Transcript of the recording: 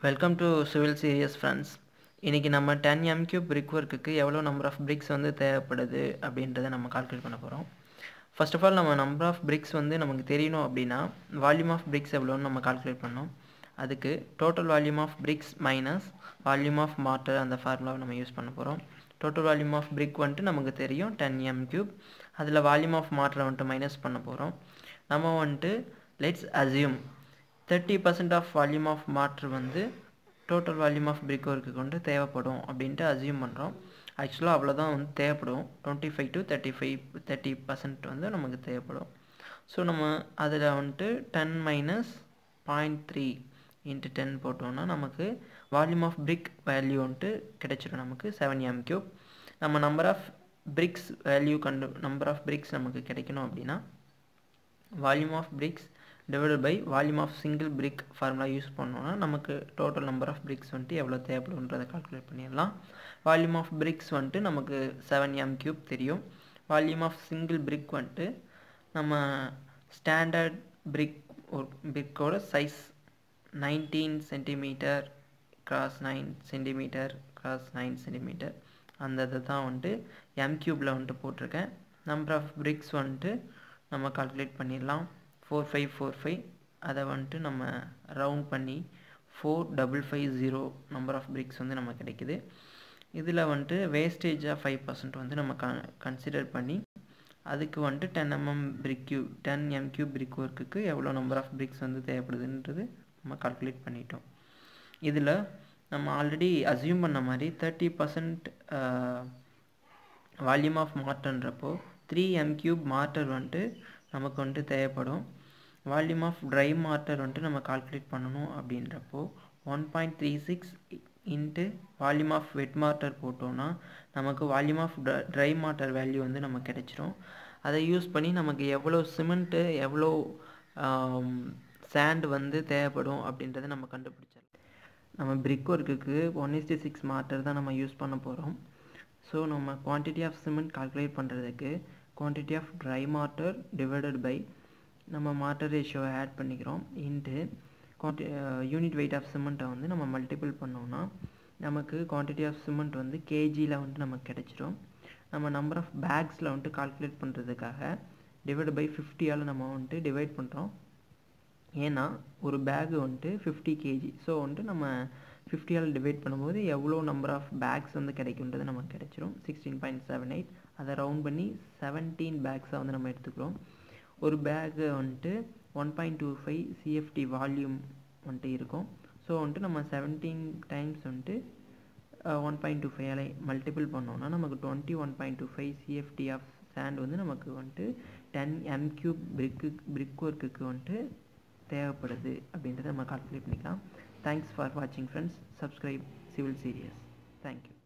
Welcome to civil series friends இன்றைக்கி நம்ம ten MQ பிரிக் ஒர்க்குக்கு எவ்வளோ நம்பர் ஆஃப் பிரிக்ஸ் வந்து தேவைப்படுது அப்படின்றத நம்ம கால்குலேட் பண்ண போகிறோம் ஃபர்ஸ்ட் ஆஃப் ஆல் நம்ம நம்பர் ஆஃப் பிரிக்ஸ் வந்து நமக்கு தெரியணும் அப்படின்னா வால்யூம் ஆஃப் பிரிக்ஸ் எவ்வளோன்னு நம்ம கால்குலேட் பண்ணோம் அதுக்கு total volume of bricks minus volume of mortar அந்த ஃபார்முலாவை நம்ம யூஸ் பண்ண போகிறோம் டோட்டல் வால்யூம் ஆஃப் பிரிக் வந்துட்டு நமக்கு தெரியும் டென் எம் கியூப் அதில் வால்யூம் ஆஃப் மாட்டரை வந்துட்டு மைனஸ் பண்ண போகிறோம் நம்ம வந்துட்டு let's assume thirty percent of volume of மாற்று வந்து total volume of brick work கொண்டு தேவைப்படும் அப்படின்ட்டு அசியூம் பண்ணுறோம் ஆக்சுவலாக அவ்வளோதான் வந்து தேவைப்படும். Twenty five to thirty five thirty percent வந்து நமக்கு தேவைப்படும். ஸோ நம்ம அதில் வந்துட்டு ten minus point three into ten போட்டோம்னா நமக்கு வால்யூம் ஆஃப் பிரிக் வேல்யூ வந்துட்டு கிடைச்சிடும் நமக்கு செவன் எம் கியூப் நம்ம நம்பர் ஆஃப் பிரிக்ஸ் வேல்யூ கண்டு நம்பர் ஆஃப் பிரிக்ஸ் நமக்கு கிடைக்கணும் அப்படின்னா volume of bricks divided by volume of single brick formula use பண்ணோன்னா நமக்கு டோட்டல் நம்பர் ஆஃப் பிரிக்ஸ் வந்துட்டு எவ்வளோ தேவைப்படுன்றதை கால்குலேட் பண்ணிடலாம். வால்யூம் ஆஃப் பிரிக்ஸ் வந்துட்டு நமக்கு செவன் எம் கியூப் தெரியும். வால்யூம் ஆஃப் சிங்கிள் பிரிக் வந்துட்டு நம்ம ஸ்டாண்டர்ட் பிரிக் ஒரு பிரிக்கோட size nineteen centimeter cross nine centimeter cross nine centimeter. அந்த இதை தான் வந்துட்டு எம் க்யூப்பில் வந்துட்டு போட்டிருக்கேன். நம்பர் ஆஃப் பிரிக்ஸ் வந்துட்டு நம்ம கால்குலேட் பண்ணிடலாம். ஃபோர் ஃபைவ் ஃபோர் ஃபைவ் அதை வந்துட்டு நம்ம ரவுண்ட் பண்ணி four double five zero number of bricks வந்து நம்ம கிடைக்குது. இதில் வந்துட்டு வேஸ்டேஜாக ஃபைவ் பர்சன்ட் வந்து நம்ம க கன்சிடர் பண்ணி அதுக்கு வந்துட்டு ten mm brick ten m brick ஒர்க்குக்கு எவ்வளோ நம்பர் ஆஃப் பிரிக்ஸ் வந்து தேவைப்படுதுன்றது நம்ம கால்குலேட் பண்ணிட்டோம். இதில் நம்ம ஆல்ரெடி அசியூம் பண்ண மாதிரி தேர்ட்டி பர்சன்ட் வால்யூம் ஆஃப் மார்டர்ன்றப்போ த்ரீ எம் கியூப் மார்டர் வந்துட்டு நமக்கு வந்துட்டு தேவைப்படும். வால்யூம் ஆஃப் ட்ரை மார்டர் வந்துட்டு நம்ம கால்குலேட் பண்ணணும் அப்படின்றப்போ one point three six into volume of wet mortar போட்டோன்னா நமக்கு volume of dry mortar value வந்து நமக்கு கிடச்சிரும். அதை யூஸ் பண்ணி நமக்கு எவ்வளோ சிமெண்ட்டு எவ்வளோ சேண்ட் வந்து தேவைப்படும் அப்படின்றத நம்ம கண்டுபிடிச்சிடலாம். நம்ம பிரிக் ஒர்க்குக்கு ஒன் இஸ்டி சிக்ஸ் மாட்டர் தான் நம்ம யூஸ் பண்ண போகிறோம் ஸோ நம்ம குவான்டிட்டி ஆஃப் சிமெண்ட் கால்குலேட் பண்ணுறதுக்கு quantity of dry mortar divided by நம்ம மாட்டர் ரேஷியோவை ஆட் பண்ணிக்கிறோம். Into quantity unit weight of சிமெண்ட்டை வந்து நம்ம மல்டிபிள் பண்ணோம்னா நமக்கு குவான்டிட்டி ஆஃப் சிமெண்ட் வந்து கேஜியில் வந்துட்டு நமக்கு கிடச்சிரும். நம்ம நம்பர் ஆஃப் பேக்ஸில் வந்துட்டு கால்குலேட் பண்ணுறதுக்காக டிவைட் பை ஃபிஃப்டியால் நம்ம வந்துட்டு டிவைட் பண்ணுறோம் ஏன்னா ஒரு பேகு வந்துட்டு ஃபிஃப்டி கேஜி ஸோ வந்துட்டு நம்ம ஃபிஃப்டியால் டிவைட் பண்ணும்போது எவ்வளோ நம்பர் ஆஃப் பேக்ஸ் வந்து கிடைக்குன்றது நமக்கு கிடைச்சிரும். சிக்ஸ்டீன் பாயிண்ட் செவன் எயிட் அதை ரவுண்ட் பண்ணி செவன்டீன் பேக்ஸாக வந்து நம்ம எடுத்துக்கிறோம். ஒரு பேக்கு வந்துட்டு one point two five CFT volume வந்துட்டு இருக்கும். ஸோ வந்துட்டு நம்ம செவன்டீன் டைம்ஸ் வந்துட்டு one point two five multiple பண்ணோன்னா நமக்கு twenty one point two five CFT of sand வந்து நமக்கு வந்துட்டு டென் எம் கியூப் பிரிக்கு பிரிக் ஒர்க்குக்கு வந்துட்டு தேவைப்படுது அப்படின்றத நம்ம கால்குலேட் பண்ணிக்கலாம். தேங்க்ஸ் ஃபார் வாட்சிங் friends subscribe civil serious thank you